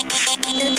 Adiós.